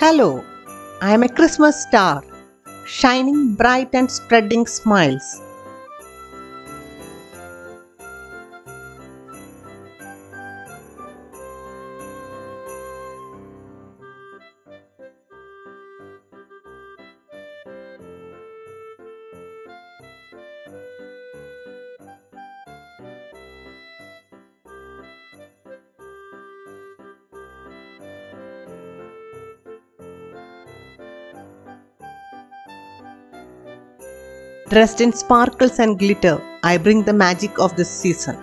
Hello, I am a Christmas star, shining bright and spreading smiles. Dressed in sparkles and glitter, I bring the magic of this season.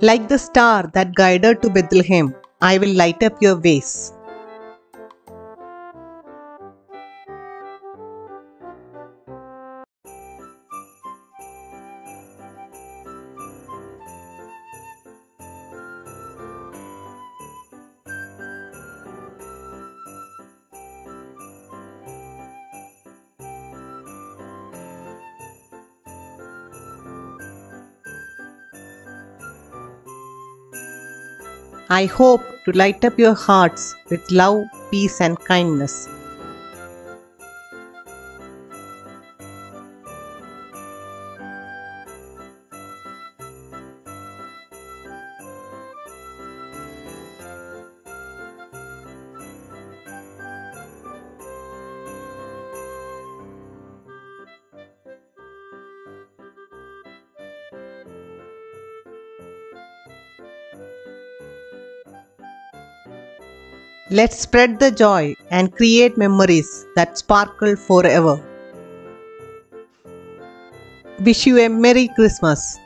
Like the star that guided to Bethlehem, I will light up your ways. I hope to light up your hearts with love, peace, and kindness. Let's spread the joy and create memories that sparkle forever. Wish you a Merry Christmas.